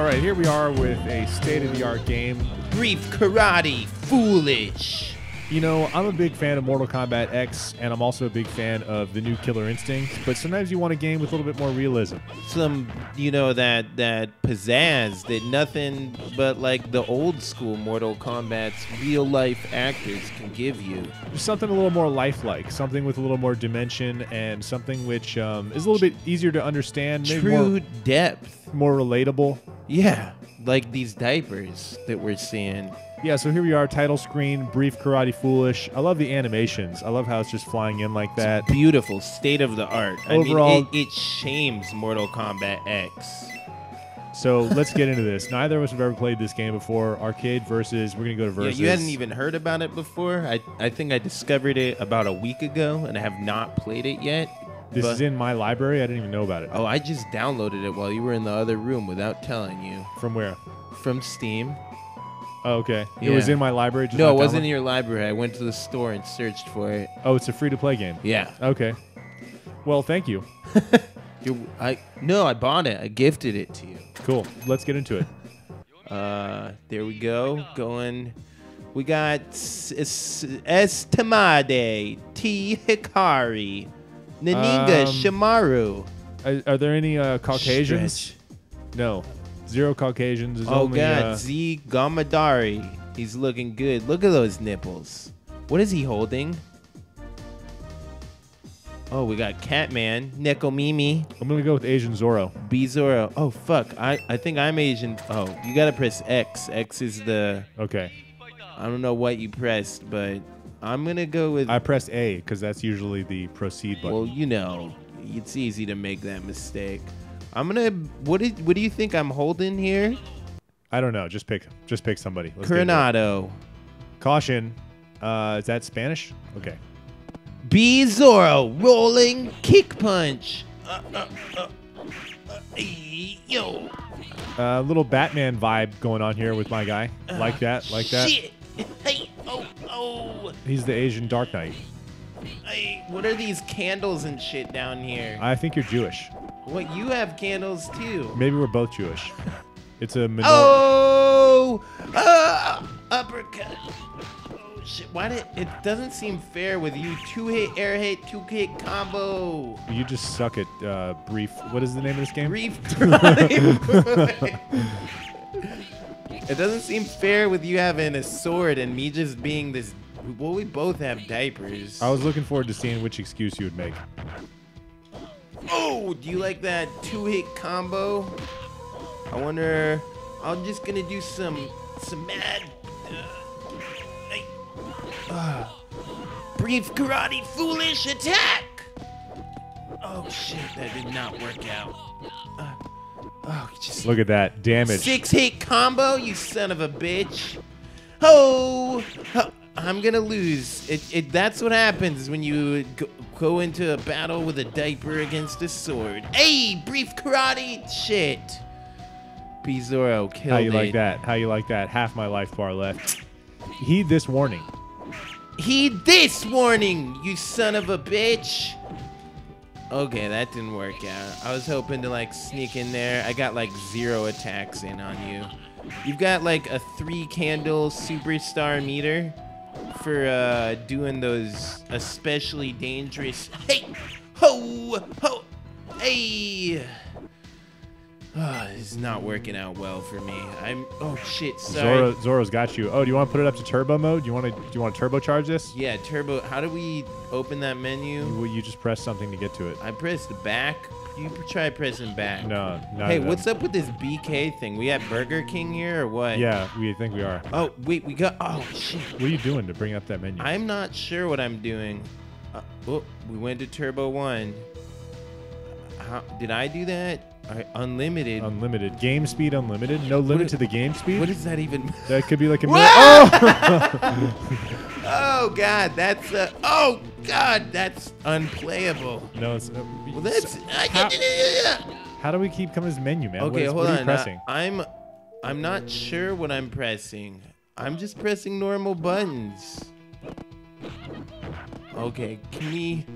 All right, here we are with a state-of-the-art game. Brief karate, foolish. You know, I'm a big fan of Mortal Kombat X, and I'm also a big fan of the new Killer Instinct. But sometimes you want a game with a little bit more realism. Some, you know, that that pizzazz that nothing but like the old school Mortal Kombat's real life actors can give you. Just something a little more lifelike, something with a little more dimension, and something which um, is a little bit easier to understand, maybe True more, depth. more relatable. Yeah, like these diapers that we're seeing. Yeah, so here we are, title screen, brief karate foolish. I love the animations. I love how it's just flying in like that. Beautiful, state of the art. Overall- I mean, it, it shames Mortal Kombat X. So let's get into this. Neither of us have ever played this game before. Arcade versus, we're gonna go to versus. Yeah, you hadn't even heard about it before. I, I think I discovered it about a week ago, and I have not played it yet. This but- is in my library. I didn't even know about it. Oh, I just downloaded it while you were in the other room without telling you From where? from Steam. Oh, okay. It was in my library. Just no, it wasn't in your library. I went to the store and searched for it. Oh, it's a free-to-play game. Yeah. Okay. Well, thank you. You, I no, I bought it. I gifted it to you. Cool. Let's get into it. Uh, there we go. Going. We got Estamade, T. Hikari, Naninga Um, Shimaru. Are, are there any uh, Caucasians? Stretch. No. Zero Caucasians. There's Oh only, god, uh, Z Gamadari. He's looking good. Look at those nipples. What is he holding? Oh, we got Catman, Nekomimi, I'm gonna go with Asian Zoro. Bizoro. Oh fuck, I I think I'm Asian. Oh, you gotta press X. X is the Okay. I don't know what you pressed, but I'm gonna go with. I press A because that's usually the proceed button. well, you know, it's easy to make that mistake. I'm gonna. What did? What do you think I'm holding here? I don't know. Just pick. Just pick somebody. Let's get into it. Coronado. Caution. Uh, is that Spanish? Okay. B Zoro rolling kick punch. Uh, uh, uh, uh, yo. A little Batman vibe going on here with my guy. Like that. Like that. Shit. Hey, oh, oh. He's the Asian Dark Knight. Hey, what are these candles and shit down here? I think you're Jewish. what, you have candles too. Maybe we're both Jewish. It's a minor- Oh, uh, uppercut. Oh shit! Why did it doesn't seem fair with you? Two hit air hit, two hit combo. You just suck at uh, brief. What is the name of this game? Brief drive. it doesn't seem fair with you having a sword and me just being this. Well, we both have diapers. I was looking forward to seeing which excuse you would make. Oh, do you like that two hit combo? I wonder. I'm just gonna do some some mad. Uh, uh, brief karate foolish attack. Oh shit, that did not work out. Uh, oh, just Look at that damage. six hit combo, you son of a bitch. Oh, oh, I'm gonna lose. It, it, that's what happens when you go, go into a battle with a diaper against a sword. Hey, brief karate shit. Bizarro killed How you it. like that? How you like that? Half my life bar left. Heed this warning. Heed this warning, you son of a bitch. Okay, that didn't work out. I was hoping to like sneak in there. I got like zero attacks in on you. You've got like a three candle superstar meter for uh, doing those especially dangerous. Hey, ho, ho, hey. This is not working out well for me. I'm. Oh shit! Sorry. Zoro, Zoro's got you. Oh, do you want to put it up to turbo mode? Do you want to? Do you want to turbocharge this? Yeah, turbo. How do we open that menu? You, you just press something to get to it. I pressed back. You try pressing back. No, not Hey, what's up with this BK thing? We at Burger King here or what? Yeah, we think we are. Oh wait, we got. Oh shit. What are you doing to bring up that menu? I'm not sure what I'm doing. Uh, oh, we went to Turbo One. How did I do that? I, unlimited. unlimited game speed, unlimited. No limit is- to the game speed. what does that even? that could be like a million. Oh! oh God, that's. Uh, oh God, that's unplayable. no, it's. Uh, Well, that's. how, how do we keep coming to menu, man? Okay, is- hold what are you on. uh. I'm I'm not sure what I'm pressing. I'm just pressing normal buttons. Okay, can we?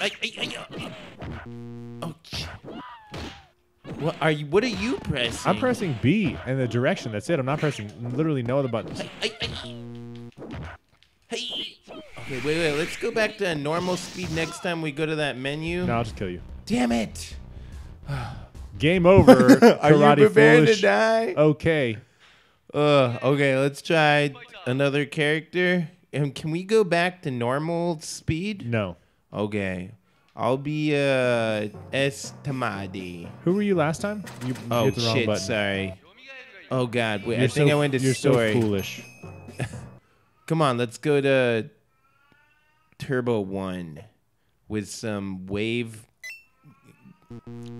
I, I, I, oh, What are you? What are you pressing? I'm pressing B and the direction. That's it. I'm not pressing literally no other buttons. Hey, hey. Hey. Okay, wait, wait. Let's go back to normal speed next time we go to that menu. No, I'll just kill you. Damn it. Game over. Are you Karate prepared foolish. to die? Okay. Uh, okay, let's try another character. And can we go back to normal speed? No. Okay. I'll be uh S Tamadi. Who were you last time? You Oh hit the wrong shit, button. sorry. Oh god, wait, You're I think so, I went to You're story. so foolish. Come on, let's go to Turbo 1 with some wave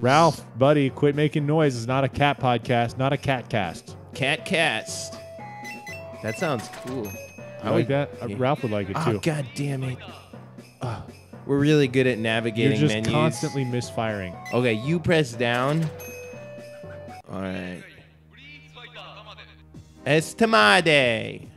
Ralph, buddy, quit making noise. It's not a cat podcast, not a cat cast. cat cast. That sounds cool. I like that. Uh, yeah. Ralph would like it Oh too. god damn it. Oh, we're really good at navigating You're just menus. constantly misfiring. Okay, you press down. All right. Estamade.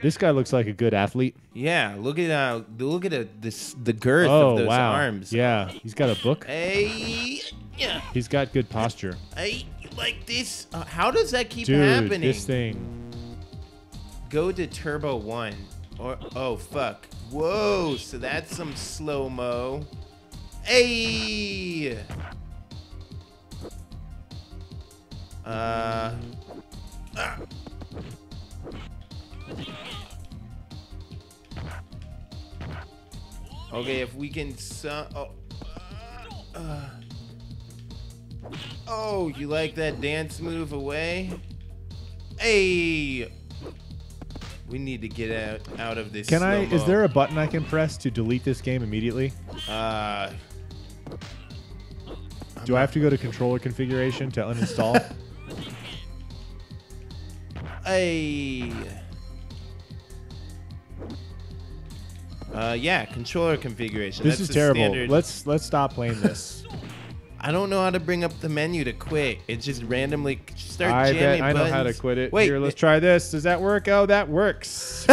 This guy looks like a good athlete. Yeah, look at uh, look at uh, this the girth oh of those wow. arms. Yeah, he's got a book. Hey, yeah. He's got good posture. Hey, like this? Uh, how does that keep Dude, happening? this thing. Go to Turbo One. Or oh fuck. Whoa, so that's some slow mo. Hey. Uh. ah. Okay, if we can. Su- oh. Uh. Oh, you like that dance move away? Hey. We need to get out out of this. Can I? Is slow-mo. there a button I can press to delete this game immediately? Uh, Do I have to go to controller configuration to uninstall? hey. Uh, yeah, controller configuration. this That's is the terrible. standard. Let's let's stop playing this. I don't know how to bring up the menu to quit. It just randomly start I jamming bet I know how to quit it. Wait, Here, let's try this. Does that work? Oh, that works.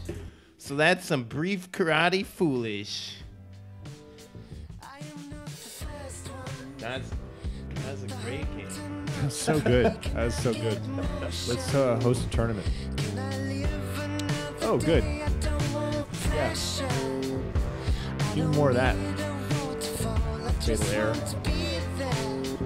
so that's some brief karate foolish. That's that's a great game. That's so good. That was so good. Let's uh, host a tournament. Oh, good. Yeah. Even more of that. Fatal error.